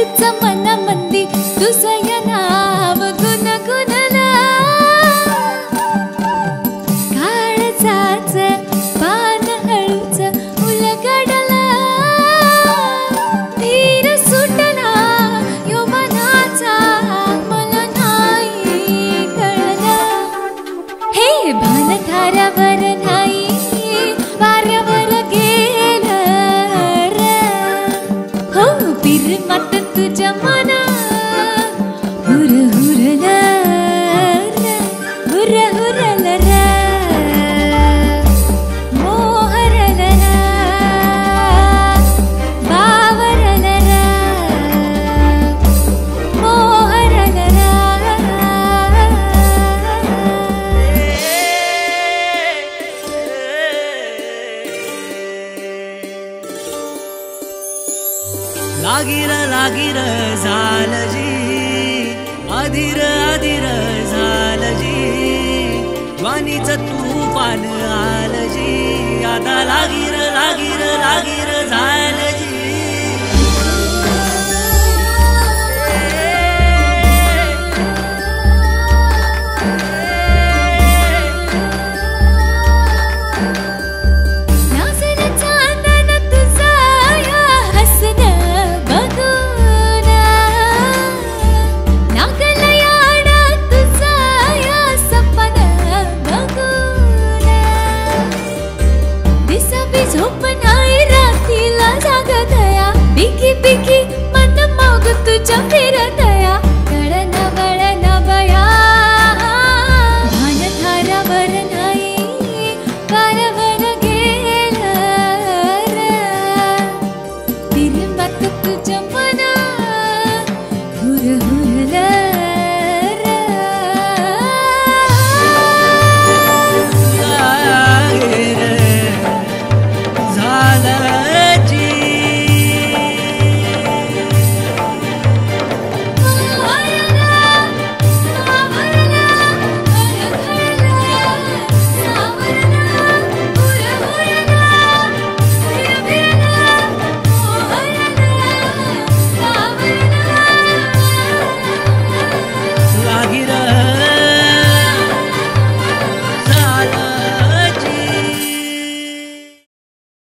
वाटायचं मनामंदी तुझं या नाव गुणगुणला. काळजाच पान लागिर लागिर झालं जी अधीर अधीर झालं जी तू तूफान आलं जी आता लागिर झोप नाही रात्रीला जागत या बिकी बिकी मन मग तुझ्या फिरत